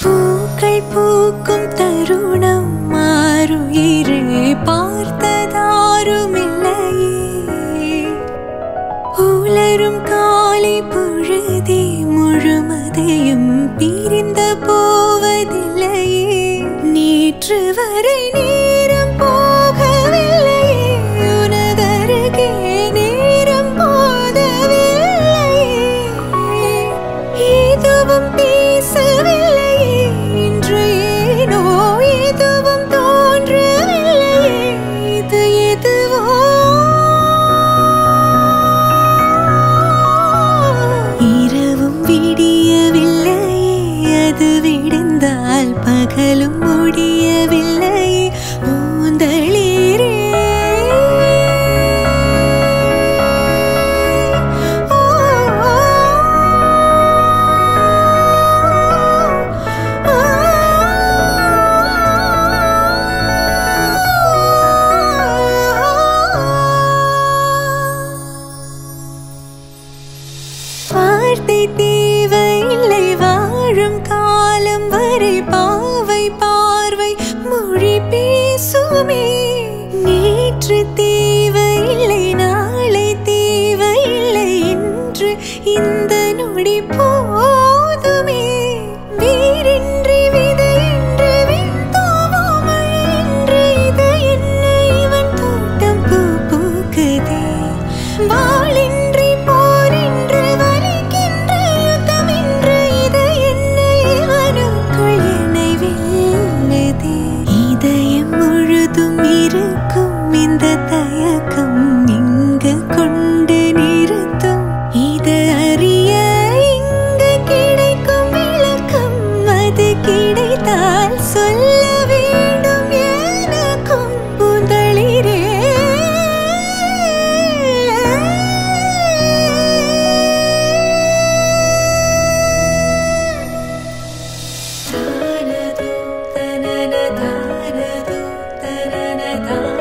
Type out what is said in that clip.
பூக்கள் பூக்கும் தருணம் மாறுயிரே பார்த்ததாருமில்லையே உலரும் காலை பொழுதே முழுமதையும் பிரி பகலும் முடியவில்லையே பூந்தளிரே ஓ, இன்று நேற்று இல்லை நாளை தேவையில்லை இன்று இந்த நொடி போ completa.